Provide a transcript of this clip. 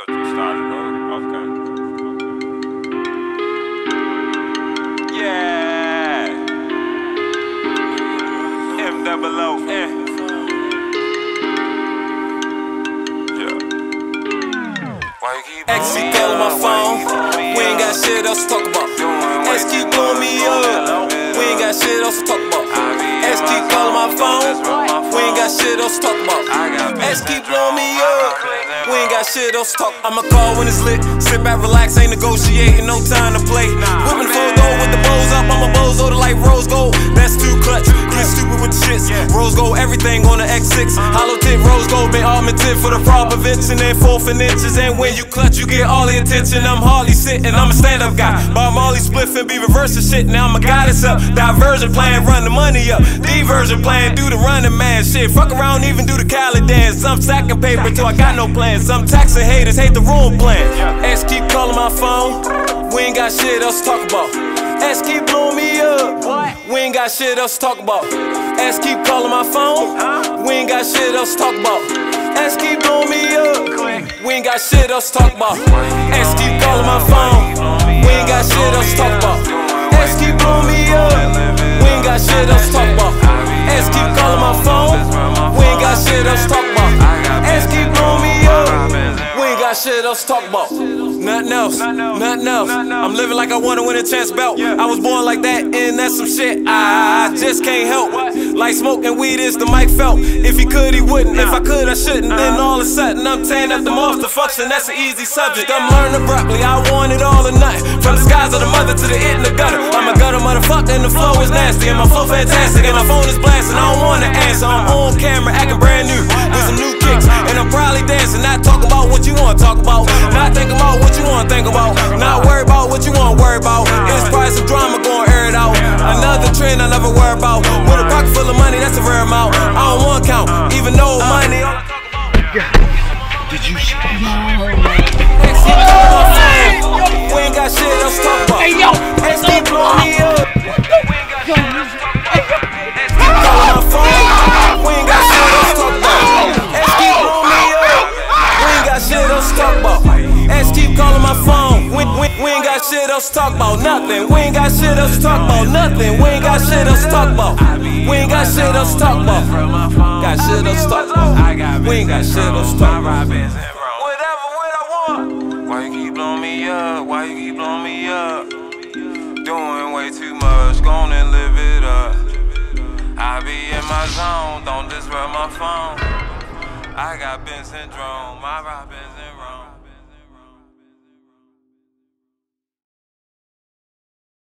You started Yeah. Why keep calling my phone. We ain't got shit else to talk about. X keep blowing me up. We ain't got shit else to talk about. X keep calling my phone. We ain't got shit else to talk about. X keep blowing me up. We ain't got shit else to talk. I'ma call when it's lit. Sit back, relax, ain't negotiating, no time to play. Whipping full gold Rose gold, everything on the X6. Hollow tip, rose gold, been augmented for the fraud prevention and fourth and inches. And when you clutch, you get all the attention. I'm hardly sitting, I'm a stand up guy. Bob Marley spliff and be reversing shit. Now I'm a goddess up. Diversion plan, run the money up. Diversion plan, do the running man shit. Fuck around, even do the Cali dance. Some stacking paper till I got no plans. Some taxing haters hate the room plan. X keep calling my phone. We ain't got shit else to talk about. X keep blowing me up. We ain't got shit else to talk about. X keep calling my phone. We ain't got shit else to talk about. X keep blowing me up. We ain't got shit else to talk about. X keep calling my phone. We ain't got shit else to talk about. X keep blowing me up. We ain't got shit else to talk about. X keep calling my phone. We ain't got shit else to talk about. X keep blowing me up. We ain't got shit else to talk about. Nothing else, nothing else. I'm living like I wanna win a chance belt. I was born like that, and that's some shit I just can't help. Like smoking weed is the Mike felt. If he could, he wouldn't. If I could, I shouldn't. Then all of a sudden, I'm tearing up the function. That's an easy subject. I'm learning abruptly. I want it all or nothing. From the skies of the mother to the it in the gutter. I'm a gutter motherfucker, and the flow is nasty. And my flow fantastic, and my phone is blasting. I don't wanna answer. I'm on camera, acting brand new. With some new kicks. And I'm probably dancing, not talking about what you wanna talk about. Not thinking about what you wanna think about. Not worry about what you wanna worry about. It's probably some drama going air it out. Another trend I never worry about. Pocket full of money, that's a rare amount. I don't want count, even though money. Did you else to talk about. Nothing. We ain't got shit else to talk about. Nothing. We ain't got shit else to talk about. We ain't got shit else to talk about. Got shit else to talk about. We ain't got shit else to talk about. Whatever, what I want. Why you keep blowing me up? Why you keep blowing me up? Doing way too much, gonna live it up. I be in my zone, don't disrupt my phone. I got Ben syndrome, my rap